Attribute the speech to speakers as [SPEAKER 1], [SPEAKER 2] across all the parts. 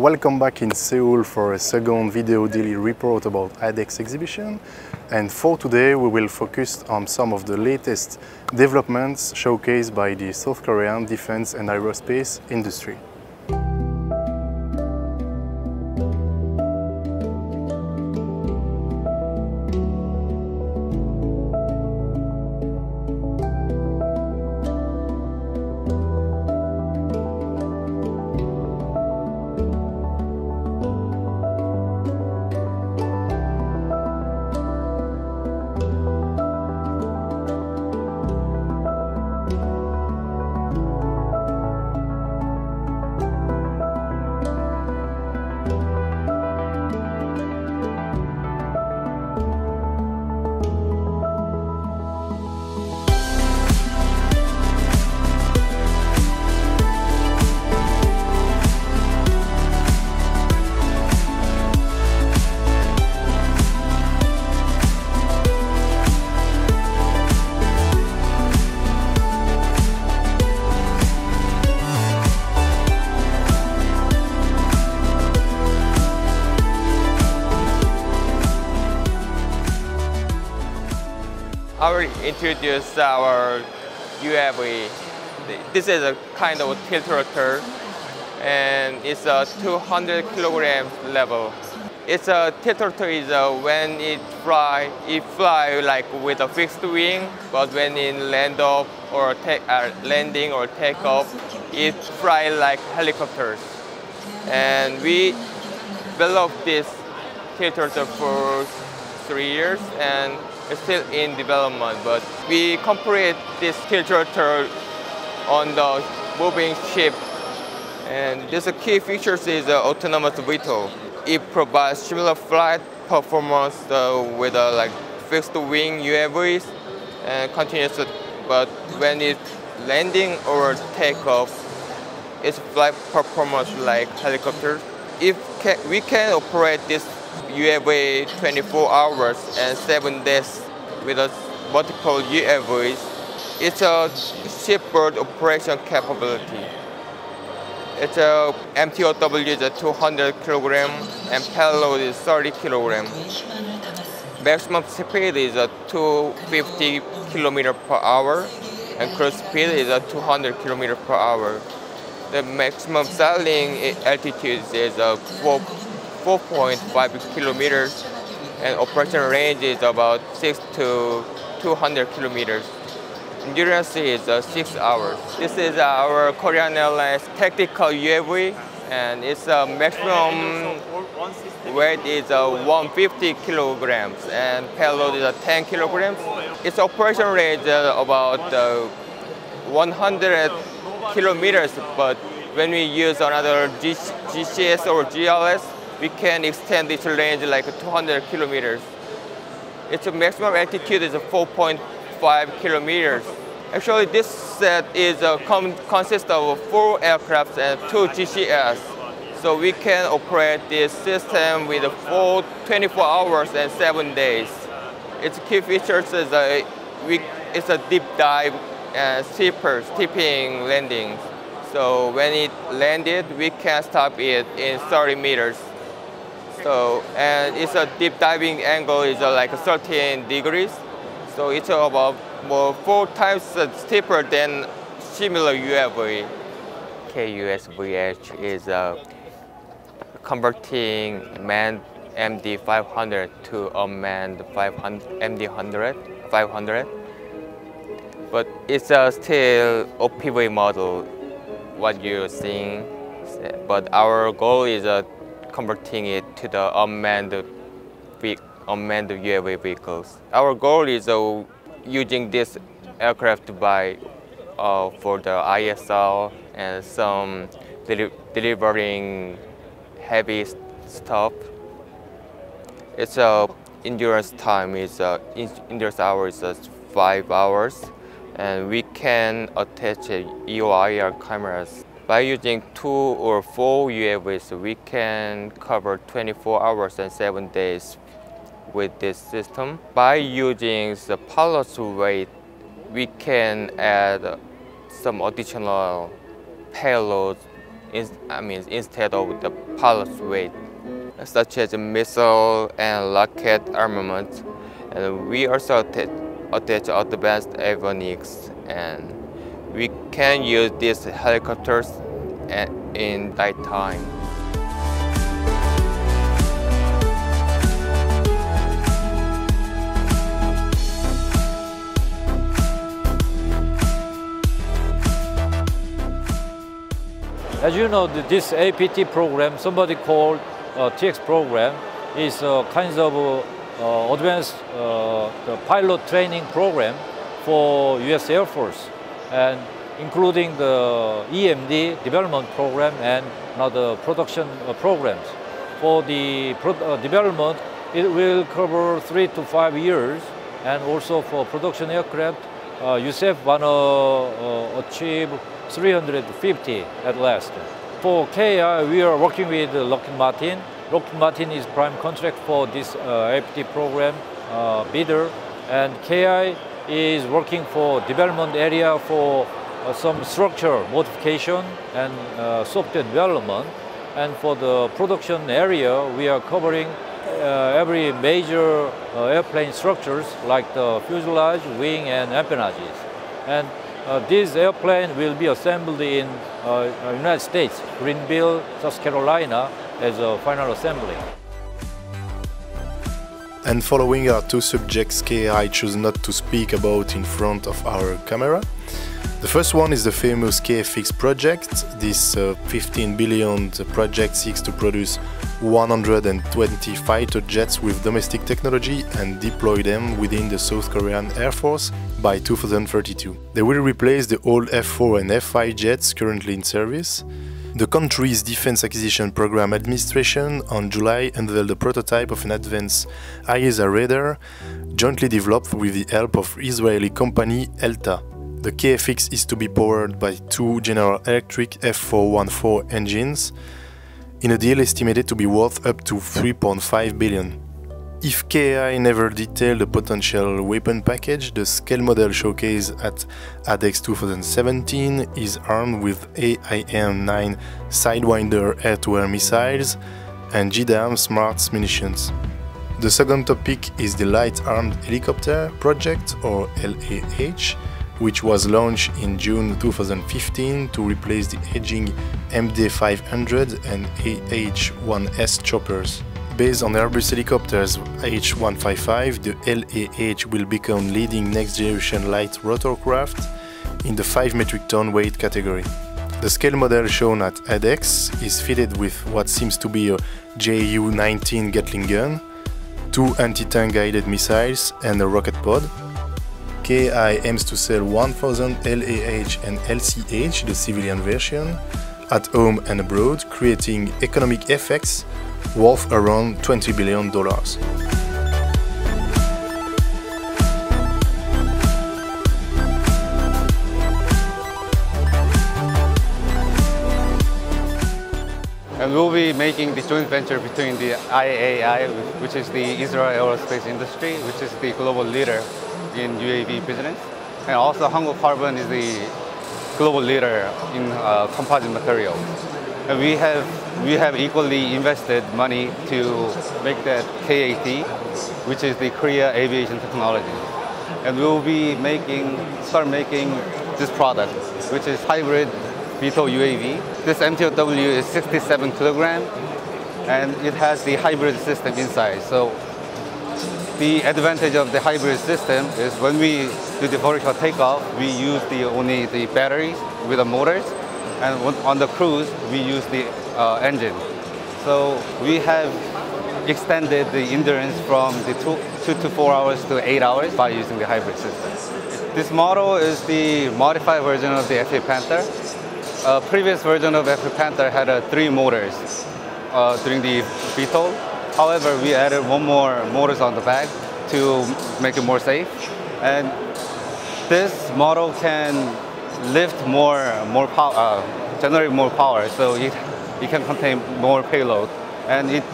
[SPEAKER 1] Welcome back in Seoul for a second video daily report about ADEX exhibition. And for today, we will focus on some of the latest developments showcased by the South Korean defense and aerospace industry.
[SPEAKER 2] Introduce our UAV. This is a kind of tiltrotor and it's a 200 kilogram level. It's a tiltrotor is a, when it fly, it fly like with a fixed wing, but when it land off or take, uh, landing or take off, it fly like helicopters. And we developed this tiltrotor for three years and it's still in development, but we complete this tiltrotor on the moving ship. And this key features is uh, autonomous VTOL. It provides similar flight performance uh, with uh, like fixed wing UAVs and continuous, but when it's landing or takeoff, its flight performance like helicopters. If can, we can operate this UAV 24 hours and 7 days with a multiple UAVs. It's a shipboard operation capability. It's a MTOW is a 200 kilogram and payload is 30 kilogram. Maximum speed is a 250 kilometer per hour and cruise speed is a 200 kilometer per hour. The maximum sailing altitude is a 4.5 kilometers and operation range is about 6 to 200 kilometers. Endurance is uh, 6 hours. This is our Korean Airlines tactical UAV and its uh, maximum weight is uh, 150 kilograms and payload is uh, 10 kilograms. Its operation range is uh, about uh, 100 kilometers, but when we use another G GCS or GLS, we can extend its range like 200 kilometers. Its maximum altitude is 4.5 kilometers. Actually, this set is uh, consists of four aircrafts and two GCS. So we can operate this system with four, 24 hours and seven days. Its key features is a, we, it's a deep dive and steeper, steeping landing. So when it landed, we can stop it in 30 meters. So, and it's a deep diving angle is uh, like 13 degrees. So it's about more four times steeper than similar UAV. KUSVH is uh, converting manned MD500 to unmanned 500, MD100, 500. But it's uh, still OPV model, what you're seeing. But our goal is uh, converting it to the unmanned, unmanned UAV vehicles. Our goal is uh, using this aircraft by uh, for the ISR and some deli delivering heavy stuff. Its uh, endurance time is uh, endurance hours is five hours, and we can attach EOIR cameras by using two or four UAVs, we can cover 24 hours and 7 days with this system. By using the pilot's weight, we can add some additional payloads I mean, instead of the pilot's weight, such as missile and rocket armament. And we also attach advanced avionics and we can use these helicopters in nighttime.
[SPEAKER 3] As you know, this APT program, somebody called uh, TX program, is a kind of uh, advanced uh, pilot training program for U.S. Air Force, and including the EMD development program and other production uh, programs. For the pro uh, development, it will cover three to five years, and also for production aircraft, uh, USAF want to achieve 350 at last. For KAI, we are working with Lockheed Martin. Lockheed Martin is prime contract for this uh, APT program uh, bidder, and KAI is working for development area for uh, some structure modification and uh, software development. And for the production area, we are covering uh, every major uh, airplane structures like the fuselage, wing, and empennages. And uh, this airplane will be assembled in uh, United States, Greenville, South Carolina, as a final assembly.
[SPEAKER 1] And following our two subjects KAI choose not to speak about in front of our camera. The first one is the famous KFX project. This uh, 15 billion project seeks to produce 120 fighter jets with domestic technology and deploy them within the South Korean Air Force by 2032. They will replace the old F4 and F5 jets currently in service. The country's Defense Acquisition Program Administration on July unveiled a prototype of an advanced AESA radar jointly developed with the help of Israeli company Elta. The KFX is to be powered by two General Electric F414 engines in a deal estimated to be worth up to 3.5 billion. If KAI never detailed a potential weapon package, the scale model showcased at ADEX 2017 is armed with AIM-9 Sidewinder air-to-air missiles and JDAM smart munitions. The second topic is the Light Armed Helicopter Project, or LAH, which was launched in June 2015 to replace the aging MD500 and AH-1S choppers. Based on Airbus helicopters H155, the LAH will become leading next-generation light rotorcraft in the 5 metric ton weight category. The scale model shown at ADEX is fitted with what seems to be a Ju-19 Gatling gun, two anti-tank guided missiles and a rocket pod, KAI aims to sell 1000 LAH and LCH, the civilian version, at home and abroad, creating economic effects worth around $20 billion.
[SPEAKER 4] And we'll be making the joint venture between the IAI, which is the Israel Aerospace Industry, which is the global leader in UAV business. And also Hankuk Carbon is the global leader in uh, composite materials. And we have, we have equally invested money to make that KAT, which is the Korea Aviation Technology. And we will be making, start making this product, which is hybrid VTOL UAV. This MTOW is 67 kilogram, and it has the hybrid system inside. So the advantage of the hybrid system is when we do the vertical takeoff, we use the only the batteries with the motors, and on the cruise, we use the uh, engine. So we have extended the endurance from the two, two to four hours to eight hours by using the hybrid system. This model is the modified version of the FE Panther. A previous version of FE Panther had uh, three motors uh, during the VTOL However, we added one more motors on the back to make it more safe. And this model can lift more, more power, uh, generate more power, so it, it can contain more payload. And it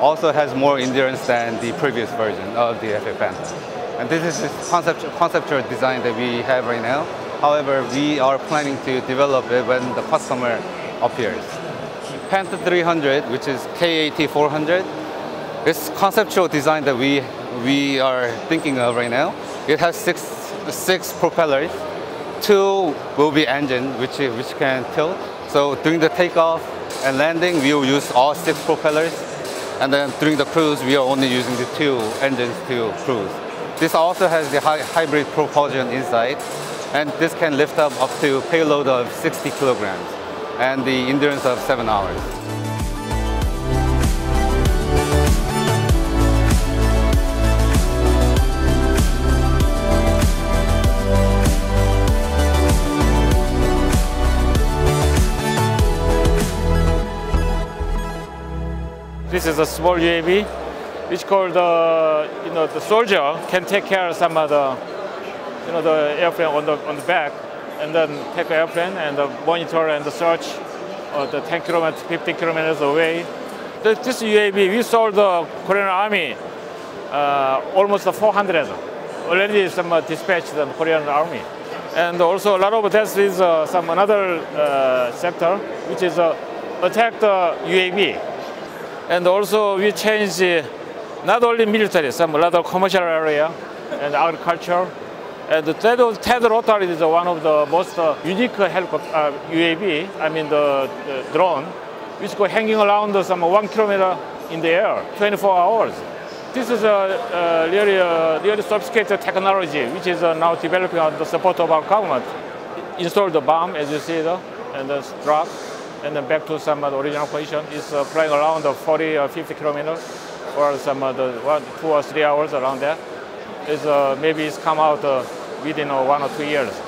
[SPEAKER 4] also has more endurance than the previous version of the Panther. And this is concept, conceptual design that we have right now. However, we are planning to develop it when the customer appears. Panther 300, which is KAT 400, it's conceptual design that we, we are thinking of right now. It has six, six propellers. Two will be engine, which, which can tilt. So during the takeoff and landing, we will use all six propellers. And then during the cruise, we are only using the two engines to cruise. This also has the hybrid propulsion inside, and this can lift up up to payload of 60 kilograms and the endurance of seven hours.
[SPEAKER 5] A small UAV, which called the you know the soldier can take care of some of the you know the airplane on the on the back, and then take the airplane and the monitor and the search uh, the 10 kilometers, 50 kilometers away. This UAV we sold the Korean Army uh, almost 400 already some uh, dispatched the Korean Army. And also a lot of this is uh, some another uh, sector, which is uh, attack the UAV. And also we change not only military, some other commercial area and agriculture. And the TED, TED Rotor is one of the most uh, unique helicopter, uh, UAV, I mean the, the, drone, which go hanging around some one kilometer in the air, 24 hours. This is a, a really, a really sophisticated technology, which is uh, now developing on the support of our government. Install the bomb, as you see, and then drop and then back to some original position. It's uh, flying around 40 or 50 kilometers or some the one, two or three hours around there. It's, uh, maybe it's come out uh, within uh, one or two years.